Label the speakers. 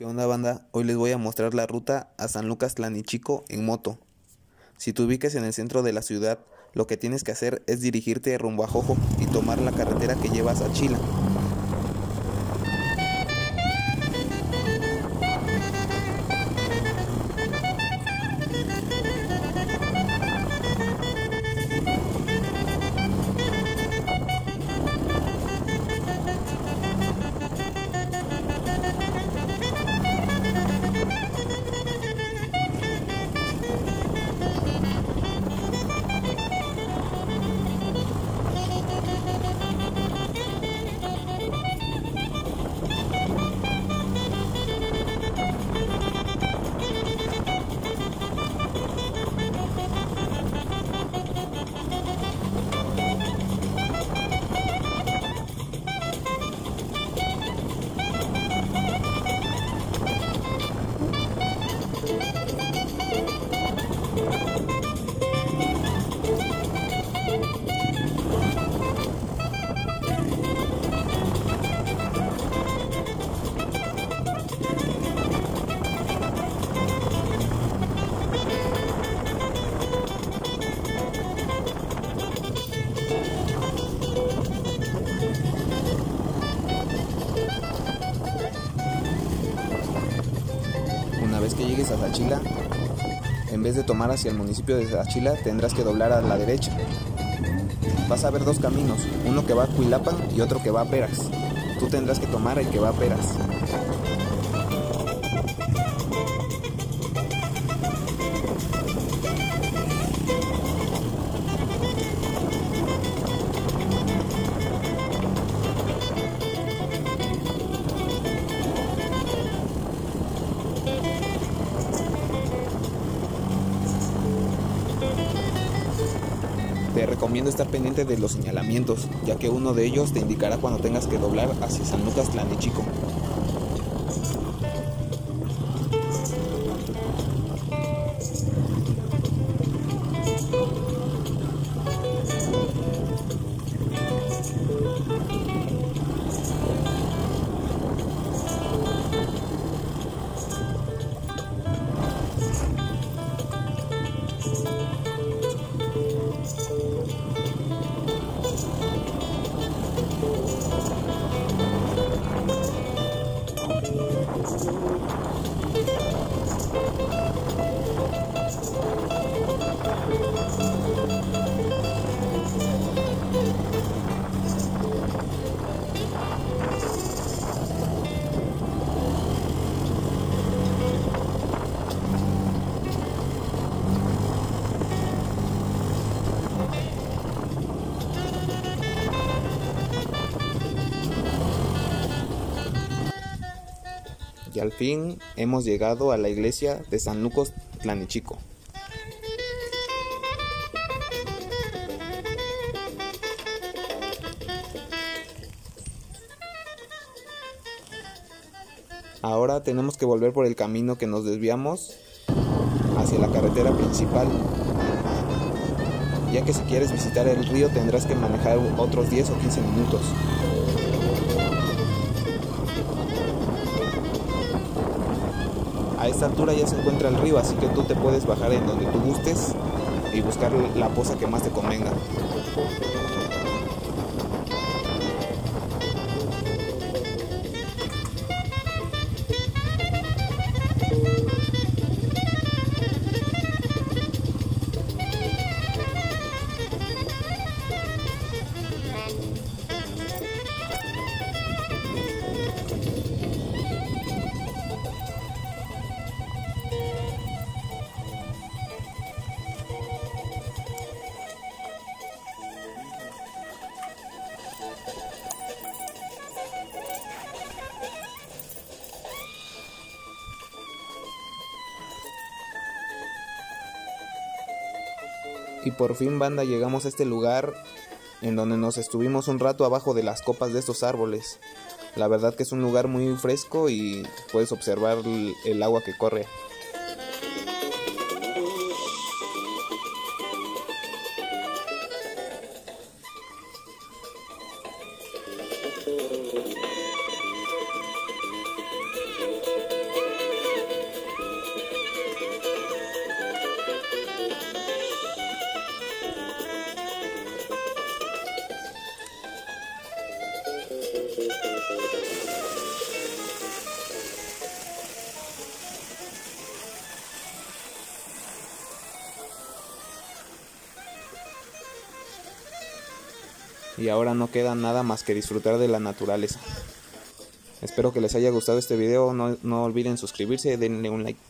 Speaker 1: ¿Qué onda banda? Hoy les voy a mostrar la ruta a San Lucas Tlanichico en moto. Si te ubicas en el centro de la ciudad, lo que tienes que hacer es dirigirte rumbo a Jojo y tomar la carretera que llevas a Chila. Llegues a Sachila, en vez de tomar hacia el municipio de Sachila, tendrás que doblar a la derecha. Vas a ver dos caminos, uno que va a Cuilapan y otro que va a Peras. Tú tendrás que tomar el que va a Peras. Recomiendo estar pendiente de los señalamientos, ya que uno de ellos te indicará cuando tengas que doblar hacia San Lucas Tlanichico. Al fin hemos llegado a la iglesia de San Lucas Tlanichico. Ahora tenemos que volver por el camino que nos desviamos hacia la carretera principal, ya que si quieres visitar el río tendrás que manejar otros 10 o 15 minutos. A esta altura ya se encuentra el río, así que tú te puedes bajar en donde tú gustes y buscar la poza que más te convenga. Y por fin, banda, llegamos a este lugar en donde nos estuvimos un rato abajo de las copas de estos árboles. La verdad que es un lugar muy fresco y puedes observar el, agua que corre. y ahora no queda nada más que disfrutar de la naturaleza. Espero que les haya gustado este video, no, no olviden suscribirse, denle un like.